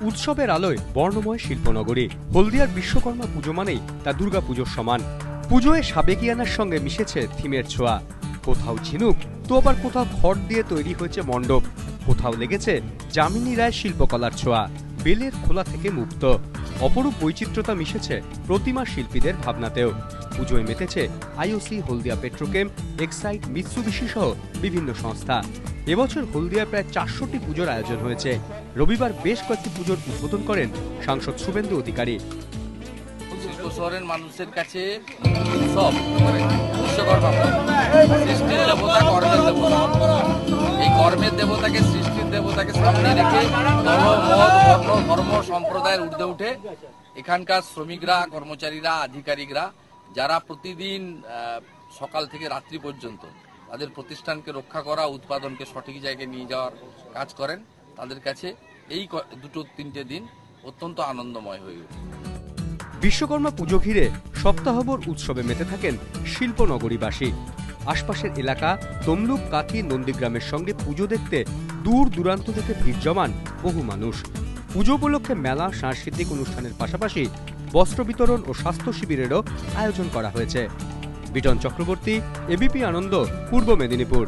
উৎসবের আলোয় বর্ণময় শিল্পনগরী। হলদিয়ার বিশ্বকর্মা পুজো মানেই তা দুর্গা পুজোর সমান। পুজোয় সাবেকিয়ানার সঙ্গে মিশেছে থিমের ছোঁয়া। কোথাও ঝিনুক, তো আবার কোথাও খড় দিয়ে তৈরি হয়েছে মণ্ডপ। কোথাও লেগেছে যামিনী রায় শিল্পকলার ছোঁয়া। বেলের খোলা থেকে মুক্ত। অপরূপ বৈচিত্র্যতা মিশেছে প্রতিমা শিল্পীদের ভাবনাতেও। পুজোয় মেতেছে IOC Haldia Petrochem, Exide, Mitsubishi সহ বিভিন্ন সংস্থা। এবছর হলদিয়ায় প্রায় চারশোটি পুজোর আয়োজন হয়েছে। রবিবার বেশ কয়েকটি পুজোর উদ্বোধন করেন সাংসদ শুভেন্দু অধিকারী। শহরের মানুষের কাছে এই কর্মের দেবতাকে, সৃষ্টির দেবতাকে সামনে রেখে ধর্ম মত সম্প্রদায়ের ঊর্ধ্বে উঠে এখানকার শ্রমিকরা, কর্মচারীরা, আধিকারিকরা, যারা প্রতিদিন সকাল থেকে রাত্রি পর্যন্ত তাদের প্রতিষ্ঠানকে রক্ষা করা, উৎপাদনকে সঠিক জায়গায় নিয়ে যাওয়ার কাজ করেন, তাদের কাছে এই দুটো তিনটে দিন অত্যন্ত আনন্দময় হয়ে ওঠে। বিশ্বকর্মা পুজো ঘিরে সপ্তাহভর উৎসবে মেতে থাকেন শিল্পনগরীবাসী। আশপাশের এলাকা তমলুক, কাথি, নন্দীগ্রামের সঙ্গে পুজো দেখতে দূর দূরান্ত থেকে ভিড় জমান বহু মানুষ। পুজো উপলক্ষে মেলা, সাংস্কৃতিক অনুষ্ঠানের পাশাপাশি বস্ত্র বিতরণ ও স্বাস্থ্য শিবিরেরও আয়োজন করা হয়েছে। বিটন চক্রবর্তী, এবিপি আনন্দ, পূর্ব মেদিনীপুর।